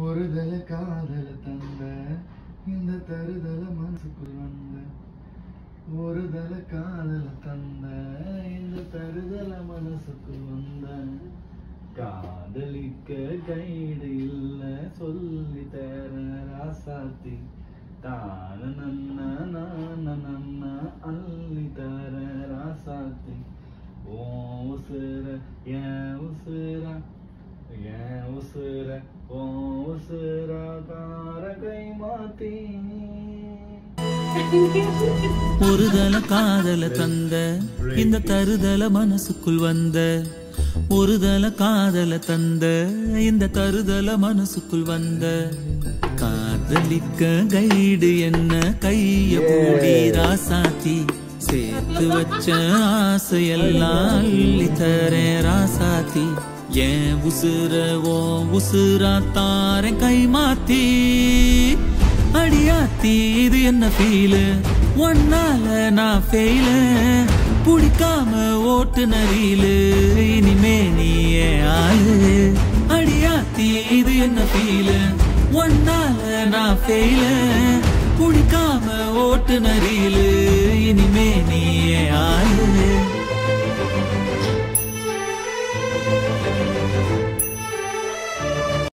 ஒருதல காதல தந்த இந்த தருதல மனசுக்குள் வந்த. ஒருதல காதல தந்த இந்த தருதல மனசுக்குள் வந்த. காதலிக்க கைடு இல்ல சொல்லி தர ராசாத்தி. தான நன்னா நான நன்னா அள்ளி தர ராசாத்தி. ஓ உசுர ஏ உசுரா ஒருதல காதல தந்த இந்த தருதல மனசுக்குள் வந்த. ஒருதல காதல தந்த இந்த தருதல மனசுக்குள் வந்த. காதலிக்க கைடு என்ன கைய மூடி ராசாத்தி. சேர்த்து வச்ச ஆசையெல்லாம் அள்ளி தரேன். மாத்தி ஏன் உசுர ஓ உசுரா தாரேன் கை மாத்தி? அடியாத்தி இது என்ன ஃபீலு ஒன்னால நான் ஃபெயிலு பிடிக்காம ஓட்டு நரியிலு இனிமே நீ ஏன் ஆளு? அடியாத்தி இது என்ன ஃபீலு ஒன்னால நான் ஃபெயிலு பிடிக்காம ஓட்டு நரியிலு